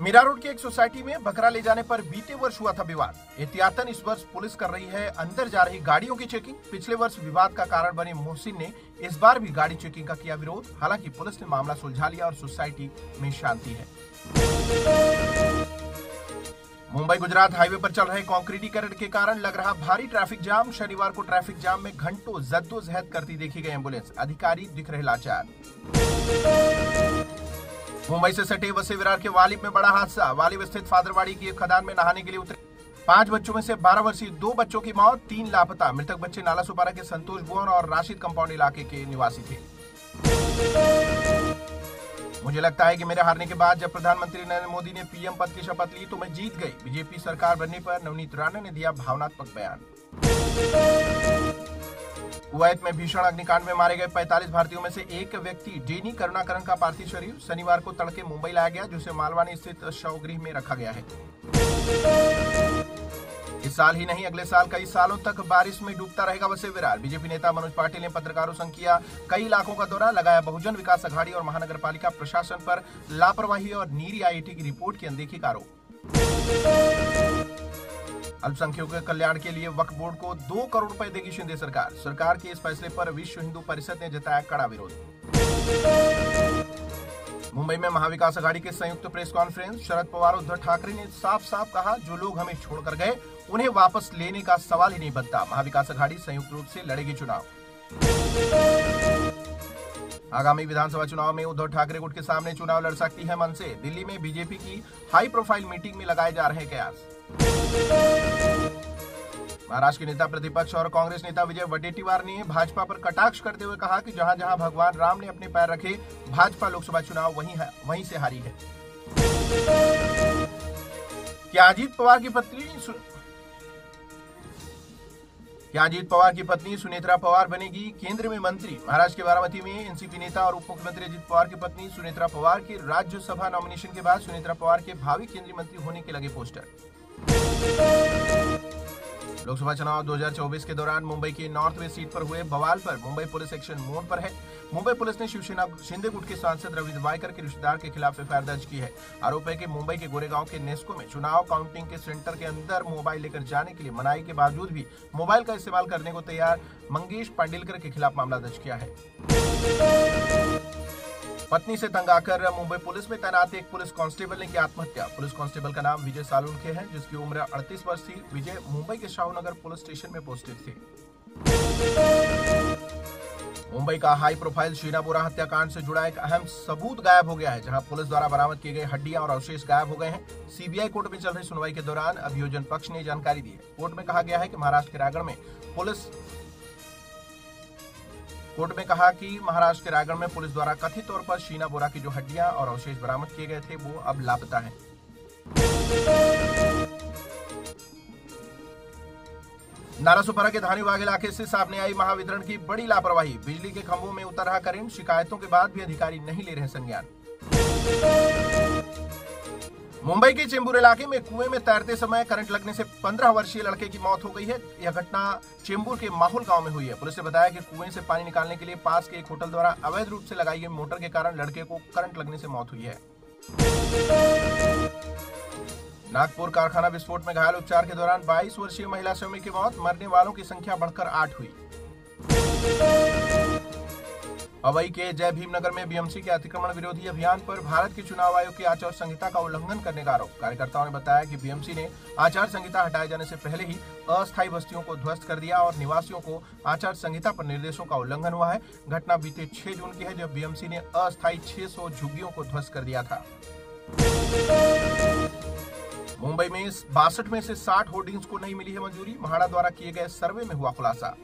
Meera road की एक society में बकरा ले जाने पर बीते वर्ष हुआ था विवाद। एहतियातन इस वर्ष पुलिस कर रही है, अंदर जा रही गाड़ियों की चेकिंग पिछले वर्ष विवाद का कारण बने मोहसिन ने इस बार भी गाड़ी चेकिंग का किया विरोध। हालाँकि पुलिस ने मामला सुलझा लिया और सोसाइटी में शांति है। मुंबई गुजरात हाईवे पर चल रहे कॉन्क्रीटीकरण के कारण लग रहा भारी ट्रैफ़िक जाम। शनिवार को ट्रैफ़िक जाम में घंटों जद्दोजहद करती देखी गई एंबुलेंस। अधिकारी दिख रहे लाचार। मुंबई से सटे बसे विरार के वालिब में बड़ा हादसा। वालिब स्थित फादरवाड़ी की एक खदान में नहाने के लिए उतरे। पाँच बच्चों में से बारह वर्षीय दो बच्चों की मौत, तीन लापता। मृतक बच्चे नाला सुपारा के संतोष भुवन और राशिद कंपाउंड इलाके के निवासी थे। मुझे लगता है कि मेरे हारने के बाद जब प्रधानमंत्री नरेंद्र मोदी ने पीएम पद की शपथ ली तो मैं जीत गई। बीजेपी सरकार बनने पर नवनीत राणा ने दिया भावनात्मक बयान। कुवैत में भीषण अग्निकांड में मारे गए 45 भारतीयों में से एक व्यक्ति डेनी करुणाकरण का पार्थिव शरीर शनिवार को तड़के मुंबई लाया गया, जिसे मालवानी स्थित शवगृह में रखा गया है। इस साल ही नहीं, अगले साल कई सालों तक बारिश में डूबता रहेगा वसे विरार बीजेपी नेता मनोज पाटिल ने पत्रकारों संग किया कई इलाकों का दौरा, लगाया बहुजन विकास अघाड़ी और महानगर पालिका प्रशासन पर लापरवाही और नीरी आईटी की रिपोर्ट की अनदेखी का आरोप। अल्पसंख्यकों के कल्याण के लिए वक्फ बोर्ड को दो करोड़ रुपए देगी शिंदे सरकार। सरकार के इस फैसले पर विश्व हिंदू परिषद ने जताया कड़ा विरोध। मुंबई में महाविकास अघाड़ी के संयुक्त प्रेस कॉन्फ्रेंस, शरद पवार उद्धव ठाकरे ने साफ़ साफ़ कहा, जो लोग हमें छोड़कर गए, उन्हें वापस लेने का सवाल ही नहीं बनता। महाविकास अघाड़ी संयुक्त रूप से लड़ेगी चुनाव। आगामी विधानसभा चुनाव में उद्धव ठाकरे गुट के सामने चुनाव लड़ सकती है मन से दिल्ली में बीजेपी की हाई प्रोफ़ाइल मीटिंग में लगाए जा रहे कयास। महाराष्ट्र के नेता प्रतिपक्ष और कांग्रेस नेता विजय वडेट्टीवार ने भाजपा पर कटाक्ष करते हुए कहा कि जहाँ जहाँ भगवान राम ने अपने पैर रखे, भाजपा लोकसभा चुनाव वहीं वहीं से हारी है। क्या अजीत पवार की पत्नी क्या अजीत पवार की पत्नी सुनेत्रा पवार बनेगी? केंद्र में मंत्री, महाराष्ट्र के बारामती में एनसीपी नेता और उप मुख्यमंत्री अजीत पवार की पत्नी सुनेत्रा पवार के राज्यसभा नॉमिनेशन के बाद सुनेत्रा पवार के भावी केंद्रीय मंत्री होने के लगे पोस्टर। लोकसभा चुनाव 2024 के दौरान मुंबई की नॉर्थ वेस्ट सीट पर हुए बवाल पर मुंबई पुलिस एक्शन मोड पर है। मुंबई पुलिस ने शिवसेना शिंदे गुट के सांसद रवि वायकर के रिश्तेदार के खिलाफ एफआईआर दर्ज की है। आरोप है कि मुंबई के गोरेगांव के नेस्को में चुनाव काउंटिंग के सेंटर के अंदर मोबाइल लेकर जाने के लिए मनाई के बावजूद भी मोबाइल का इस्तेमाल करने को तैयार मंगेश पांडिलकर के खिलाफ मामला दर्ज किया है। पत्नी से तंग आकर मुंबई पुलिस में तैनात एक पुलिस कांस्टेबल ने की आत्महत्या। पुलिस कांस्टेबल का नाम विजय सालुनखे है, जिसकी उम्र 38 वर्ष थी। विजय मुंबई के शाहनगर पुलिस स्टेशन में पोस्टेड थे। मुंबई का हाई प्रोफ़ाइल शीना बोरा हत्याकांड से जुड़ा एक अहम सबूत गायब हो गया है, जहाँ पुलिस द्वारा बरामद किए गए हड्डियाँ और अवशेष गायब हो गए हैं। सीबीआई कोर्ट में चल रही सुनवाई के दौरान अभियोजन पक्ष ने जानकारी दी है। कोर्ट में कहा गया है कि महाराष्ट्र के रायगढ़ में पुलिस कोर्ट में कहा कि महाराष्ट्र के रायगढ़ में पुलिस द्वारा कथित तौर पर शीना बोरा की जो हड्डियाँ और अवशेष बरामद किए गए थे, वो अब लापता हैं। नारासुपारा के धानी धानीबाग इलाके से सामने आई महावितरण की बड़ी लापरवाही बिजली के खंभों में उतर रहा करेंट, शिकायतों के बाद भी अधिकारी नहीं ले रहे संज्ञान मुंबई के चेंबूर इलाके में कुएँ में तैरते समय करंट लगने से 15 वर्षीय लड़के की मौत हो गई है। यह घटना चेंबूर के माहौल गाँव में हुई है। पुलिस ने बताया कि कुएँ से पानी निकालने के लिए पास के एक होटल द्वारा अवैध रूप से लगाई गई मोटर के कारण लड़के को करंट लगने से मौत हुई है। नागपुर कारखाना विस्फोट में घायल उपचार के दौरान 22 वर्षीय महिला श्रमिक की मौत। मरने वालों की संख्या बढ़कर आठ हुई। अवई के जय भीमनगर में बीएमसी के अतिक्रमण विरोधी अभियान पर भारत के चुनाव आयोग की आचार संहिता का उल्लंघन करने का आरोप। कार्यकर्ताओं ने बताया कि बीएमसी ने आचार संहिता हटाए जाने से पहले ही अस्थायी बस्तियों को ध्वस्त कर दिया और निवासियों को आचार संहिता पर निर्देशों का उल्लंघन हुआ है। घटना बीते छह जून की है, जब बीएमसी ने अस्थायी 600 झुग्गियों को ध्वस्त कर दिया था। मुंबई में बासठ में से 60 होर्डिंग्स को नहीं मिली है मंजूरी। महाड़ा द्वारा किए गए सर्वे में हुआ खुलासा।